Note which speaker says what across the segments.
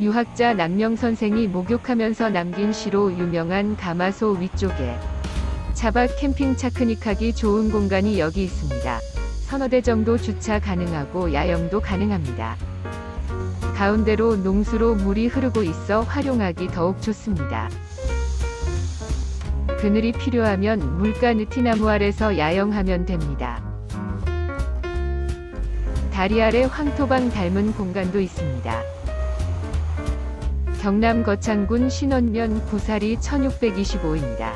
Speaker 1: 유학자 남명 선생이 목욕하면서 남긴 시로 유명한 가마소 위쪽에 차박 캠핑 차크닉하기 좋은 공간이 여기 있습니다. 서너 대 정도 주차 가능하고 야영도 가능합니다. 가운데로 농수로 물이 흐르고 있어 활용하기 더욱 좋습니다. 그늘이 필요하면 물가 느티나무 아래서 야영하면 됩니다. 다리 아래 황토방 닮은 공간도 있습니다. 경남 거창군 신원면 구사리 1625입니다.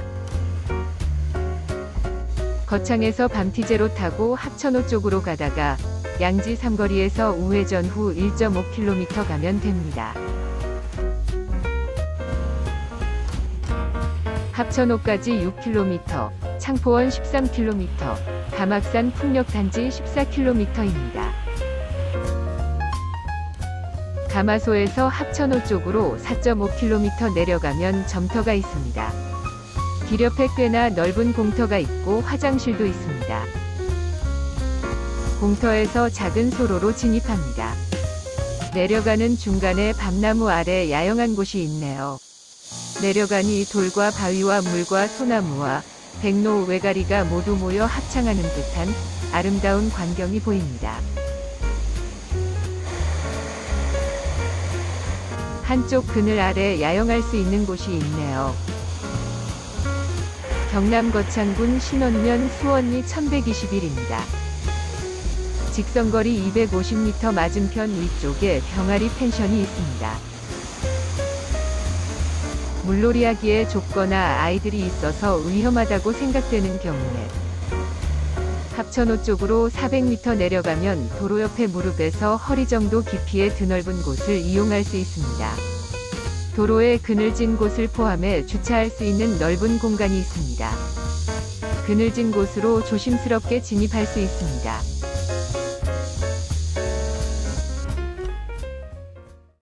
Speaker 1: 거창에서 밤티제로 타고 합천호 쪽으로 가다가 양지 삼거리에서 우회전 후 1.5km 가면 됩니다. 합천호까지 6km, 창포원 13km, 가막산 풍력단지 14km입니다. 가마소에서 합천호 쪽으로 4.5km 내려가면 점터가 있습니다. 길 옆에 꽤나 넓은 공터가 있고 화장실도 있습니다. 공터에서 작은 소로로 진입합니다. 내려가는 중간에 밤나무 아래 야영한 곳이 있네요. 내려가니 돌과 바위와 물과 소나무와 백로 외가리가 모두 모여 합창하는 듯한 아름다운 광경이 보입니다. 한쪽 그늘 아래 야영할 수 있는 곳이 있네요. 경남 거창군 신원면 수원리 1121입니다. 직선거리 250m 맞은편 위쪽에 병아리 펜션이 있습니다. 물놀이 하기에 좁거나 아이들이 있어서 위험하다고 생각되는 경우에 합천호 쪽으로 400m 내려가면 도로 옆에 무릎에서 허리 정도 깊이의 드넓은 곳을 이용할 수 있습니다. 도로에 그늘진 곳을 포함해 주차할 수 있는 넓은 공간이 있습니다. 그늘진 곳으로 조심스럽게 진입할 수 있습니다.